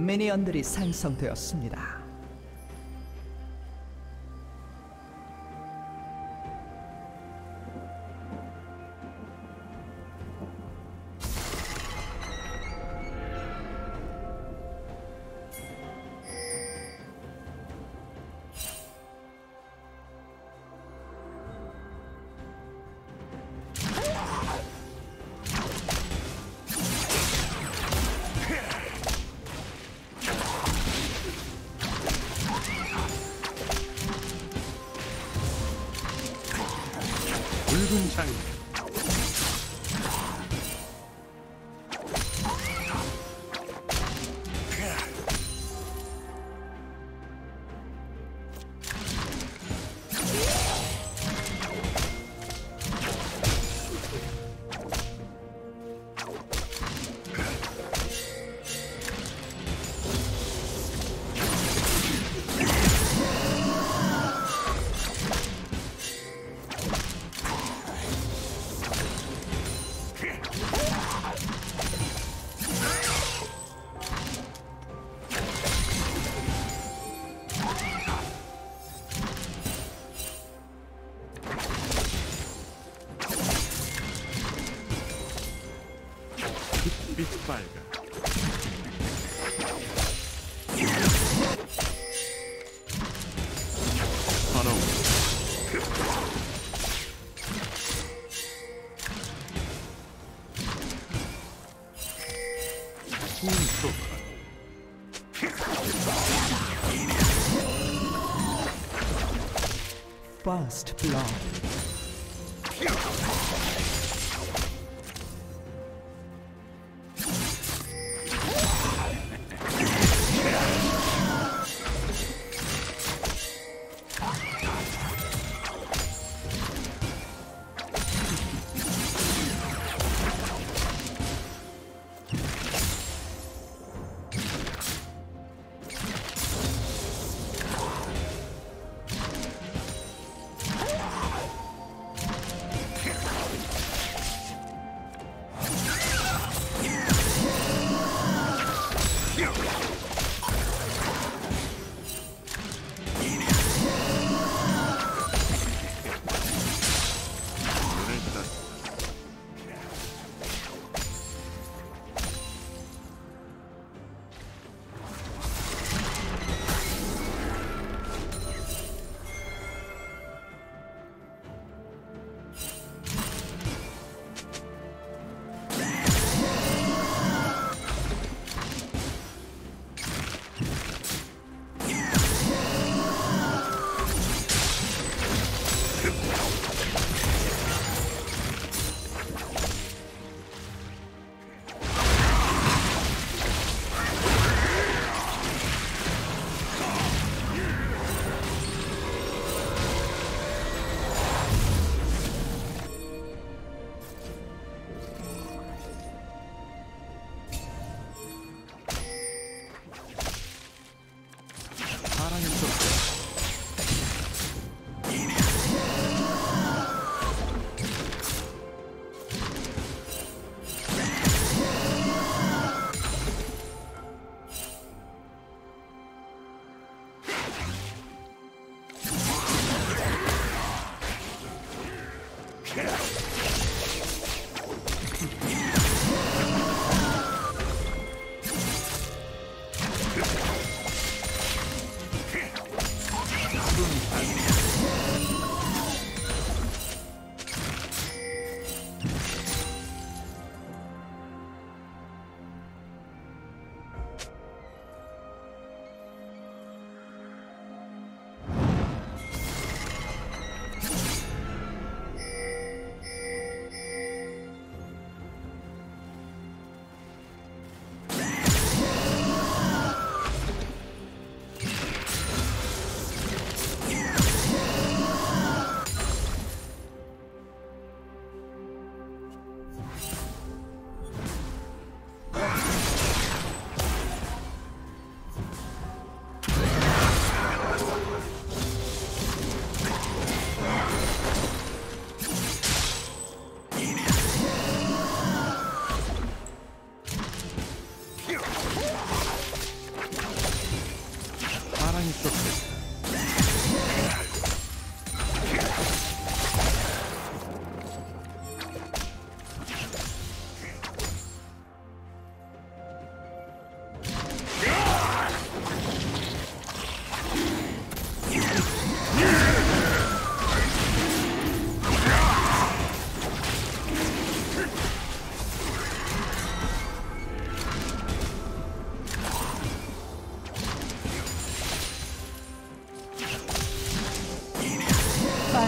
미니언들이 생성되었습니다. time. First Blood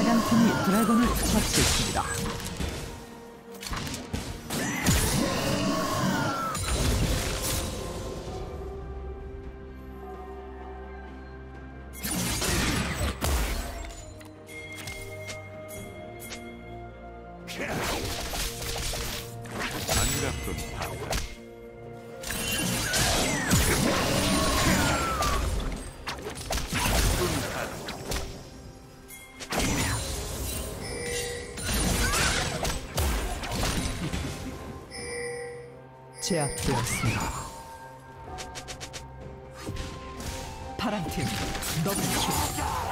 빨간 팀이 드래곤을 처치했습니다. 제압되었습니다. 파란팀 더블 킬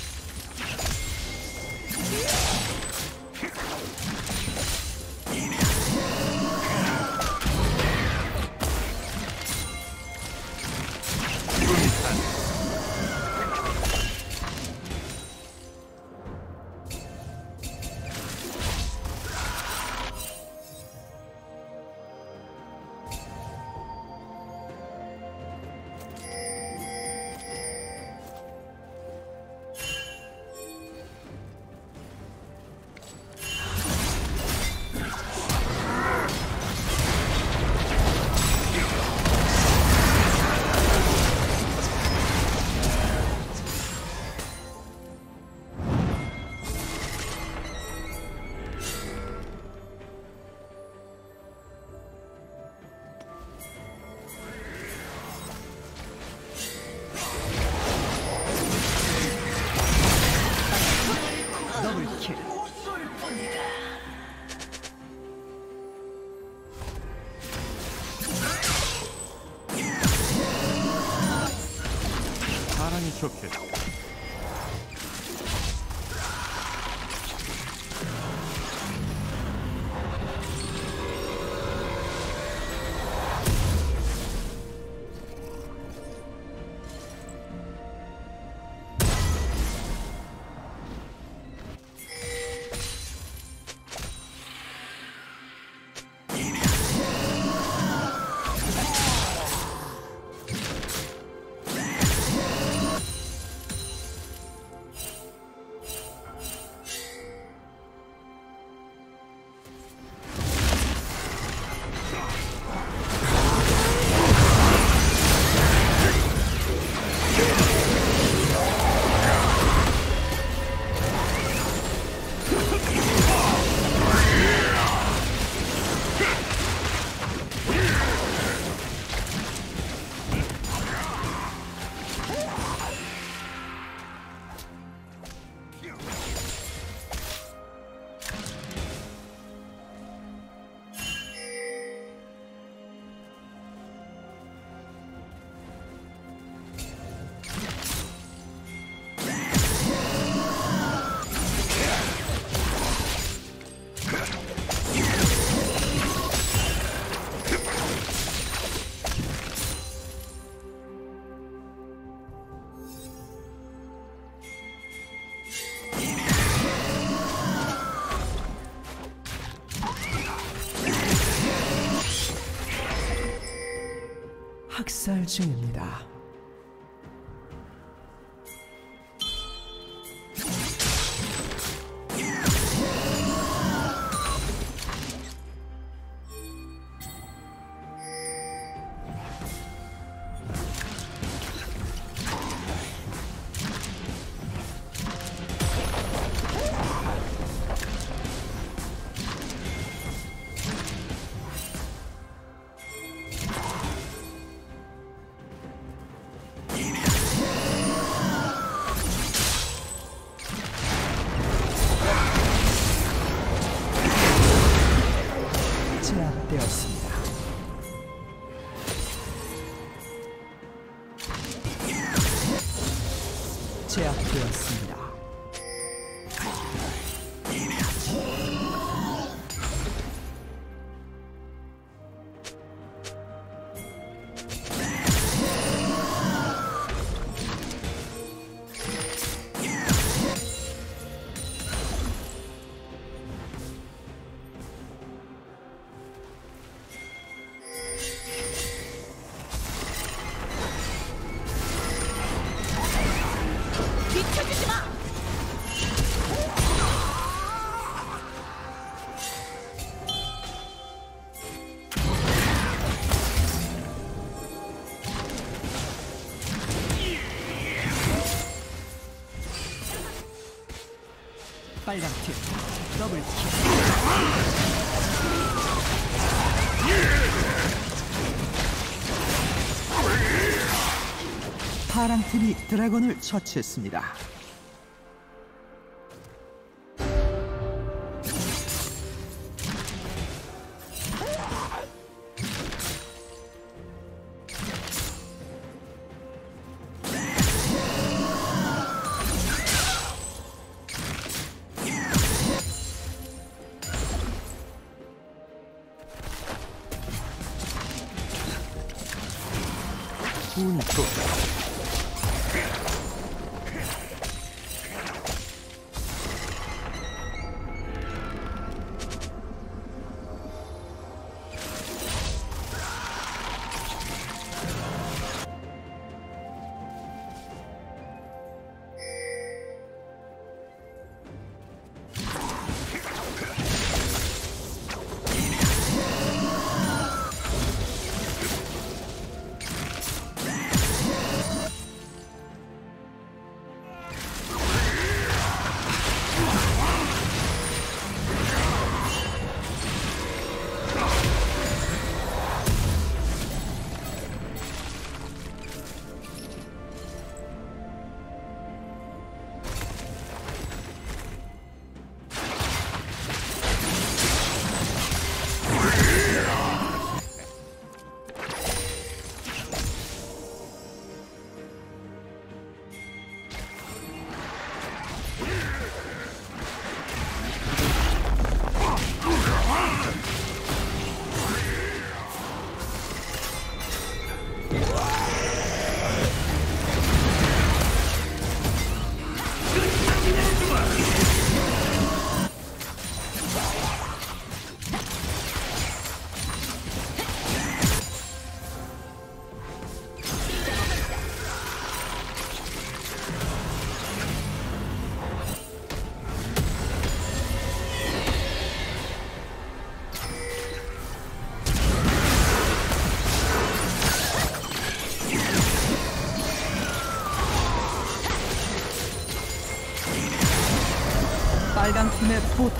제압되었습니다. 파랑 팀이 드래곤을 처치했습니다.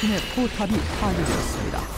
팀의 포탑이 파괴되었습니다.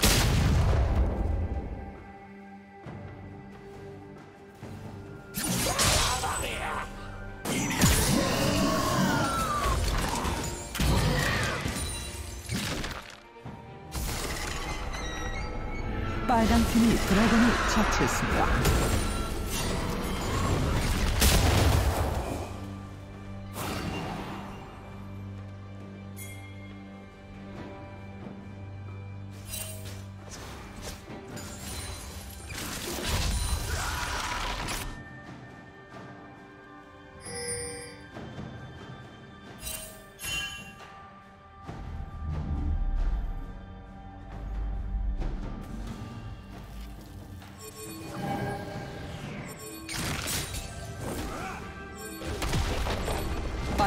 팀이 드래곤을 처치했습니다.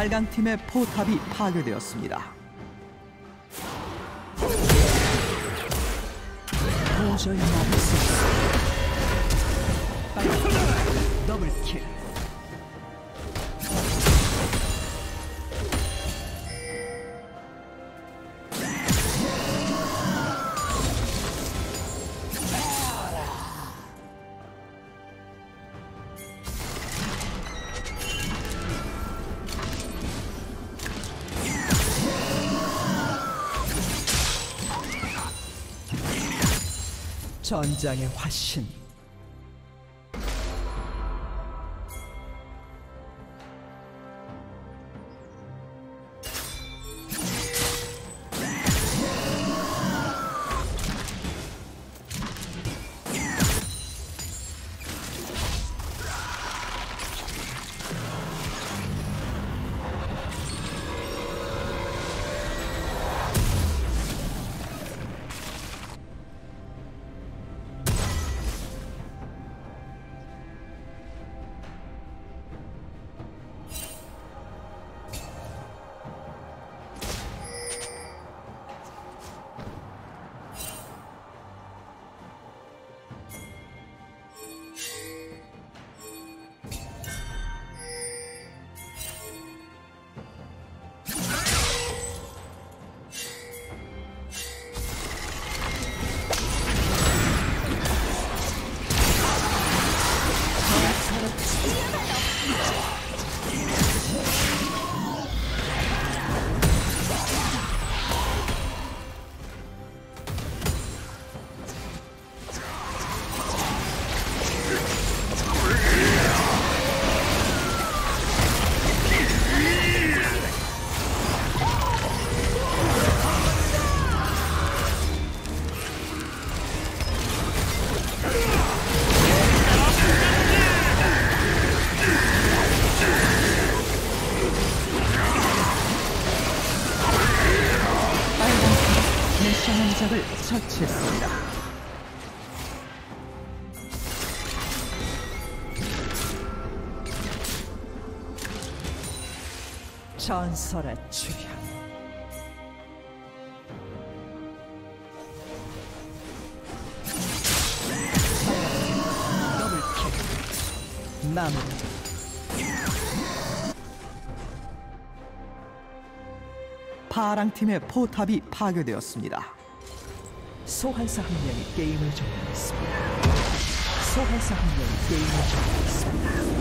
빨강 팀의 포탑이 파괴되었습니다. 도저히 막을 수 없어. 빨강 팀 더블 킬. 전장의 화신. 전설의 출현. 더블킬. 마무리. 파랑 팀의 포탑이 파괴되었습니다. 소환사 한 명이 게임을 종료했습니다. 소환사 한 명이 게임을 종료했습니다.